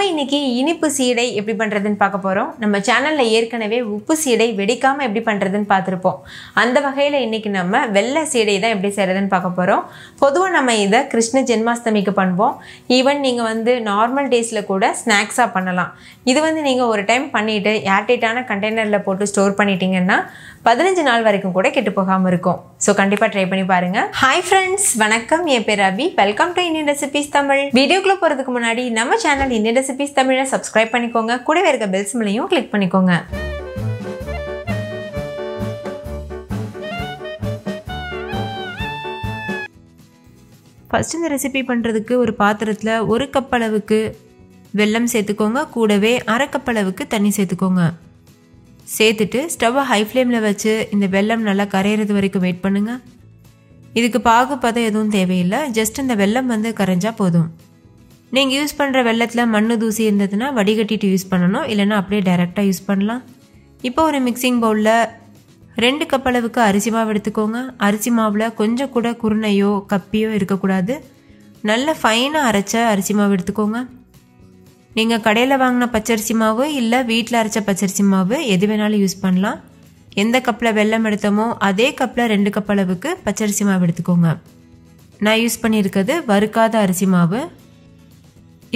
நம்ம இன்னைக்கு இனிப்பு சீடை எப்படி பண்ணுறதுன்னு பார்க்க போகிறோம் நம்ம சேனலில் ஏற்கனவே உப்பு சீடை வெடிக்காமல் எப்படி பண்ணுறதுன்னு பார்த்துருப்போம். அந்த வகையில் இன்றைக்கி நம்ம வெள்ளை சீடை தான் எப்படி செய்கிறதுன்னு பார்க்க போகிறோம் பொதுவாக நம்ம இதை கிருஷ்ண ஜென்மாஷ்டமிக்கு பண்ணுவோம் ஈவன் நீங்கள் வந்து நார்மல் டேஸில் கூட ஸ்நாக்ஸாக பண்ணலாம். இது வந்து நீங்கள் ஒரு டைம் பண்ணிவிட்டு ஏர்டைட்டான கண்டெய்னரில் போட்டு ஸ்டோர் பண்ணிட்டீங்கன்னா பதினஞ்சு நாள் வரைக்கும் கூட கெட்டு போகாமல் இருக்கும். ஸோ கண்டிப்பாக ட்ரை பண்ணி பாருங்கள் ஹாய் ஃப்ரெண்ட்ஸ் வணக்கம். என் பேர் Ravi. Welcome to Indian recipes Tamil. வீடியோக்குள்ளே போகிறதுக்கு முன்னாடி நம்ம சேனல் இந்தியன் ரெசிபிஸ் தமிழை சப்ஸ்கிரைப் பண்ணிக்கோங்க. கூடவே இருக்க பெல் சிம்லையும் கிளிக் பண்ணிக்கோங்க. ஃபஸ்ட் இந்த ரெசிபி பண்ணுறதுக்கு ஒரு பாத்திரத்தில் ஒரு கப் அளவுக்கு வெல்லம் சேர்த்துக்கோங்க. கூடவே அரை கப் அளவுக்கு தண்ணி சேர்த்துக்கோங்க. சேர்த்துட்டு ஸ்டவ்வை ஹை ஃப்ளேமில் வச்சு இந்த வெல்லம் நல்லா கரையிறது வரைக்கும் வெயிட் பண்ணுங்கள் இதுக்கு பாகுப்பதம் எதுவும் தேவையில்லை. ஜஸ்ட் இந்த வெல்லம் வந்து கரைஞ்சால் போதும். நீங்கள் யூஸ் பண்ணுற வெள்ளத்தில் மண் தூசி இருந்ததுன்னா வடிகட்டிட்டு யூஸ் பண்ணணும். இல்லைனா அப்படியே டைரெக்டாக யூஸ் பண்ணலாம். இப்போ ஒரு மிக்சிங் பவுலில் ரெண்டு கப் அளவுக்கு அரிசி மாவு எடுத்துக்கோங்க. அரிசி மாவில் கொஞ்சம் கூட குருணையோ கப்பியோ இருக்கக்கூடாது. நல்ல ஃபைனாக அரைச்ச அரிசி மாவு எடுத்துக்கோங்க. நீங்கள் கடையில் வாங்கின பச்சரிசி மாவு இல்லை வீட்டில் அரைச்ச பச்சரிசி மாவு எது வேணாலும் யூஸ் பண்ணலாம். எந்த கப்பில் வெல்லம் எடுத்தோமோ அதே கப்பில் ரெண்டு கப் அளவுக்கு பச்சரிசி மாவு எடுத்துக்கோங்க. நான் யூஸ் பண்ணியிருக்கிறது வறுக்காத அரிசி மாவு.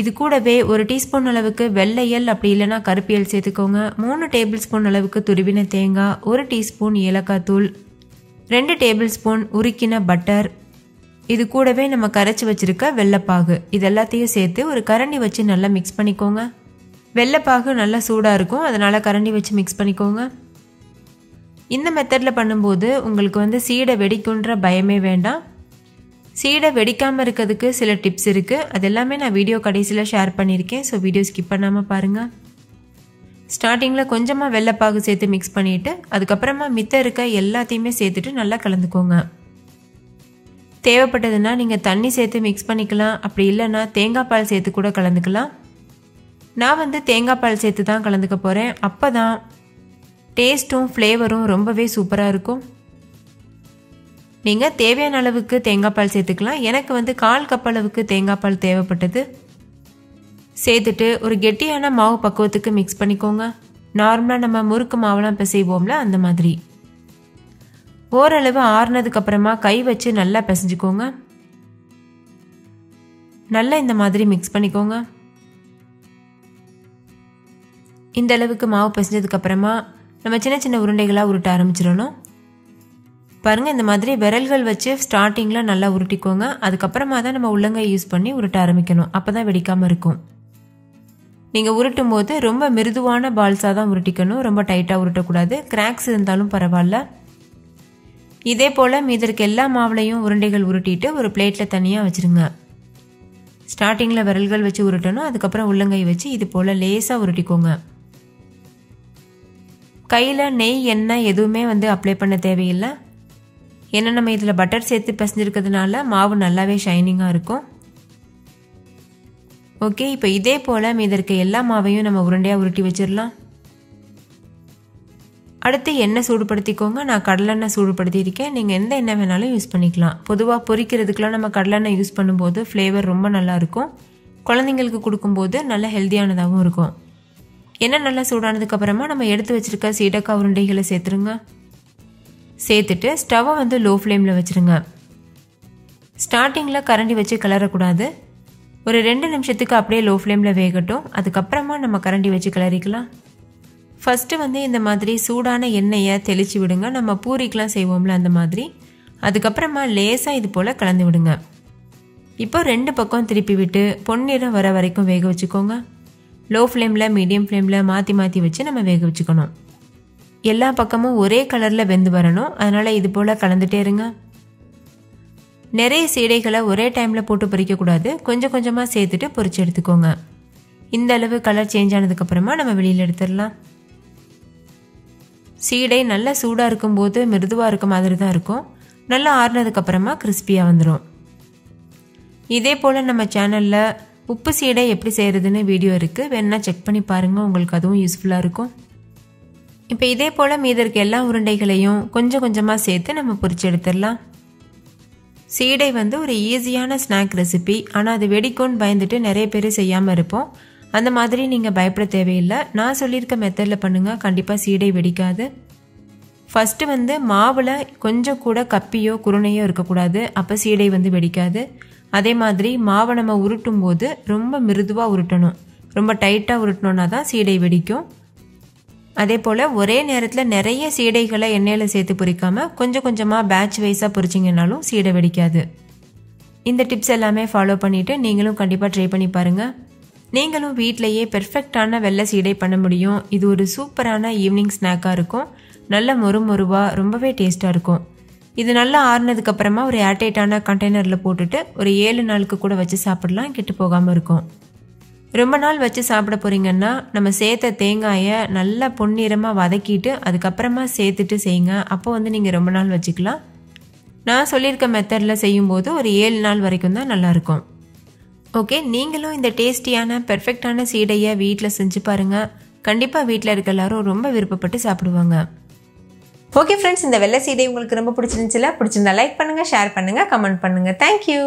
இது கூடவே ஒரு டீஸ்பூன் அளவுக்கு வெள்ளையல் அப்படி இல்லைன்னா கருப்பியல் சேர்த்துக்கோங்க. மூணு டேபிள் ஸ்பூன் அளவுக்கு துருவின தேங்காய் ஒரு டீஸ்பூன் ஏலக்காய் தூள் ரெண்டு டேபிள் ஸ்பூன் உருக்கின பட்டர். இது கூடவே நம்ம கரைச்சி வச்சிருக்க வெள்ளைப்பாகு. இது எல்லாத்தையும் சேர்த்து ஒரு கரண்டி வச்சு நல்லா மிக்ஸ் பண்ணிக்கோங்க. வெள்ளைப்பாகு நல்லா சூடாக இருக்கும் அதனால் கரண்டி வச்சு மிக்ஸ் பண்ணிக்கோங்க. இந்த மெத்தடில் பண்ணும்போது உங்களுக்கு வந்து சீடை வெடிக்குன்ற பயமே வேண்டாம். சீடை வெடிக்காமல் இருக்கிறதுக்கு சில டிப்ஸ் இருக்குது அது எல்லாமே நான் வீடியோ கடைசியில் ஷேர் பண்ணியிருக்கேன். ஸோ வீடியோ ஸ்கிப் பண்ணாமல் பாருங்கள் ஸ்டார்டிங்கில் கொஞ்சமாக வெள்ளைப்பாகு சேர்த்து மிக்ஸ் பண்ணிவிட்டு அதுக்கப்புறமா மித்த இருக்க எல்லாத்தையுமே சேர்த்துட்டு நல்லா கலந்துக்கோங்க. தேவைப்பட்டதுன்னா நீங்கள் தண்ணி சேர்த்து மிக்ஸ் பண்ணிக்கலாம். அப்படி இல்லைன்னா தேங்காய் பால் சேர்த்து கூட கலந்துக்கலாம். நான் வந்து தேங்காய் பால் சேர்த்து தான் கலந்துக்க போகிறேன் அப்போ தான் டேஸ்ட்டும் ஃப்ளேவரும் ரொம்பவே சூப்பராக இருக்கும். நீங்கள் தேவையான அளவுக்கு தேங்காய் பால் சேர்த்துக்கலாம். எனக்கு வந்து கால் கப் அளவுக்கு தேங்காய் பால் தேவைப்பட்டது. சேர்த்துட்டு ஒரு கெட்டியான மாவு பக்குவத்துக்கு மிக்ஸ் பண்ணிக்கோங்க. நார்மலாக நம்ம முறுக்கு மாவுலாம் பிசைவோம்ல அந்த மாதிரி. ஓரளவு ஆறுனதுக்கு அப்புறமா கை வச்சு நல்லா பிசைஞ்சுக்கோங்க. நல்லா இந்த மாதிரி மிக்ஸ் பண்ணிக்கோங்க. இந்த அளவுக்கு மாவு பிசைஞ்சதுக்கு அப்புறமா நம்ம சின்ன சின்ன உருண்டைகளாக உருட்ட ஆரம்பிச்சிடணும். பாருங்கள் இந்த மாதிரி விரல்கள் வச்சு ஸ்டார்டிங்கில் நல்லா உருட்டிக்கோங்க. அதுக்கப்புறமா தான் நம்ம உள்ளங்கை யூஸ் பண்ணி உருட்ட ஆரம்பிக்கணும். அப்போ தான் வெடிக்காமல் இருக்கும். நீங்கள் உருட்டும் போது ரொம்ப மிருதுவான பால்ஸாக தான் உருட்டிக்கணும். ரொம்ப டைட்டாக உருட்டக்கூடாது. கிராக்ஸ் இருந்தாலும் பரவாயில்ல. இதே போல் மீதற்கு எல்லா மாவுலையும் உருண்டைகள் உருட்டிட்டு ஒரு பிளேட்டில் தனியாக வச்சுருங்க. ஸ்டார்டிங்கில் விரல்கள் வச்சு உருட்டணும். அதுக்கப்புறம் உள்ளங்கை வச்சு இது போல் லேசாக உருட்டிக்கோங்க. கையில் நெய் எண்ணெய் எதுவுமே வந்து அப்ளை பண்ண தேவையில்லை. ஏன்னா நம்ம இதில் பட்டர் சேர்த்து பிசைஞ்சிருக்கிறதுனால மாவு நல்லாவே ஷைனிங்காக இருக்கும். ஓகே இப்போ இதே போல் இதற்க இருக்க எல்லா மாவையும் நம்ம உருண்டையாக உருட்டி வச்சிடலாம். அடுத்து எண்ணெய் சூடுபடுத்திக்கோங்க. நான் கடலெண்ணெய் சூடுபடுத்தியிருக்கேன். நீங்கள் எந்த எண்ணெய் வேணாலும் யூஸ் பண்ணிக்கலாம். பொதுவாக பொரிக்கிறதுக்கெலாம் நம்ம கடலெண்ணெய் யூஸ் பண்ணும்போது ஃப்ளேவர் ரொம்ப நல்லாயிருக்கும் குழந்தைங்களுக்கு கொடுக்கும்போது நல்ல ஹெல்த்தியானதாகவும் இருக்கும். எண்ணெய் நல்லா சூடானதுக்கப்புறமா நம்ம எடுத்து வச்சுருக்க சீடக்காய் உருண்டைகளை சேர்த்துருங்க. சேர்த்துட்டு ஸ்டவ்வை வந்து லோ ஃப்ளேமில் வச்சுருங்க ஸ்டார்டிங்கில் கரண்டி வச்சு கிளறக்கூடாது. ஒரு ரெண்டு நிமிஷத்துக்கு அப்படியே லோ ஃப்ளேமில் வேகட்டும். அதுக்கப்புறமா நம்ம கரண்டி வச்சு கிளறிக்கலாம். ஃபஸ்ட்டு வந்து இந்த மாதிரி சூடான எண்ணெயை தெளித்து விடுங்க. நம்ம பூரிக்கெலாம் செய்வோம்ல அந்த மாதிரி. அதுக்கப்புறமா லேசாக இது போல் கலந்து விடுங்க. இப்போ ரெண்டு பக்கம் திருப்பி விட்டு பொன்னிறம் வர வரைக்கும் வேக வச்சுக்கோங்க. லோ ஃப்ளேமில் மீடியம் ஃப்ளேமில் மாற்றி மாற்றி வச்சு நம்ம வேக வச்சுக்கணும். எல்லா பக்கமும் ஒரே கலரில் வெந்து வரணும். அதனால் இது போல் கலந்துட்டே இருங்க. நிறைய சீடைகளை ஒரே டைமில் போட்டு பொறிக்கக்கூடாது கொஞ்சம் கொஞ்சமாக சேர்த்துட்டு பொறிச்சு எடுத்துக்கோங்க. இந்த அளவு கலர் சேஞ்ச் ஆனதுக்கப்புறமா நம்ம வெளியில் எடுத்துடலாம். சீடை நல்லா சூடாக இருக்கும்போது மிருதுவாக இருக்க மாதிரி தான் இருக்கும். நல்லா ஆறுனதுக்கப்புறமா கிறிஸ்பியாக வந்துடும் இதே போல் நம்ம சேனலில் உப்பு சீடை எப்படி செய்கிறதுன்னு வீடியோ இருக்குது வேணால் செக் பண்ணி பாருங்கள் உங்களுக்கு அதுவும் யூஸ்ஃபுல்லாக இருக்கும். இப்போ இதே போல் மீதி இருக்க எல்லா உருண்டைகளையும் கொஞ்சம் கொஞ்சமாக சேர்த்து நம்ம பொரிச்சு எடுத்துடலாம். சீடை வந்து ஒரு ஈஸியான ஸ்நாக் ரெசிபி ஆனால் அது வெடிக்கும்னு பயந்துட்டு நிறைய பேர் செய்யாமல் இருப்போம். அந்த மாதிரி நீங்கள் பயப்பட தேவையில்லை. நான் சொல்லியிருக்க மெத்தடில் பண்ணுங்கள் கண்டிப்பாக சீடை வெடிக்காது. ஃபஸ்ட்டு வந்து மாவில் கொஞ்சம் கூட கப்பியோ குருணையோ இருக்கக்கூடாது. அப்போ சீடை வந்து வெடிக்காது. அதே மாதிரி மாவை நம்ம உருட்டும் போது ரொம்ப மிருதுவாக உருட்டணும். ரொம்ப டைட்டாக உருட்டணுன்னா தான் சீடை வெடிக்கும். அதே போல் ஒரே நேரத்தில் நிறைய சீடைகளை எண்ணெயில் சேர்த்து பொறிக்காமல் கொஞ்சம் கொஞ்சமாக பேட்ச் வைஸாக பொறிச்சிங்கனாலும் சீடை வெடிக்காது. இந்த டிப்ஸ் எல்லாமே ஃபாலோ பண்ணிவிட்டு நீங்களும் கண்டிப்பாக ட்ரை பண்ணி பாருங்கள் நீங்களும் வீட்டிலையே பெர்ஃபெக்டான வெள்ளை சீடை பண்ண முடியும். இது ஒரு சூப்பரான ஈவினிங் ஸ்நாக்காக இருக்கும். நல்ல மொறு மொறுவாக ரொம்பவே டேஸ்ட்டாக இருக்கும். இது நல்லா ஆறுனதுக்கப்புறமா ஒரு ஏர்டைட்டான கண்டெய்னரில் போட்டுட்டு ஒரு ஏழு நாளுக்கு கூட வச்சு சாப்பிடலாம் கெட்டு போகாமல் இருக்கும். ரொம்ப நாள் வச்சு சாப்பிட போகிறீங்கன்னா நம்ம சேர்த்த தேங்காயை நல்லா பொன்னிறமாக வதக்கிட்டு அதுக்கப்புறமா சேர்த்துட்டு செய்யுங்க. அப்போ வந்து நீங்கள் ரொம்ப நாள் வச்சுக்கலாம். நான் சொல்லியிருக்க மெத்தடில் செய்யும்போது ஒரு ஏழு நாள் வரைக்கும் தான் நல்லாயிருக்கும். ஓகே நீங்களும் இந்த டேஸ்டியான பெர்ஃபெக்டான சீடையை வீட்டில் செஞ்சு பாருங்கள் கண்டிப்பாக வீட்டில் இருக்க எல்லாரும் ரொம்ப விருப்பப்பட்டு சாப்பிடுவாங்க. ஓகே ஃப்ரெண்ட்ஸ் இந்த வெள்ளை சீடை உங்களுக்கு ரொம்ப பிடிச்சிருந்துச்சுல பிடிச்சிருந்தா லைக் பண்ணுங்கள் ஷேர் பண்ணுங்கள் கமெண்ட் பண்ணுங்கள் தேங்க்யூ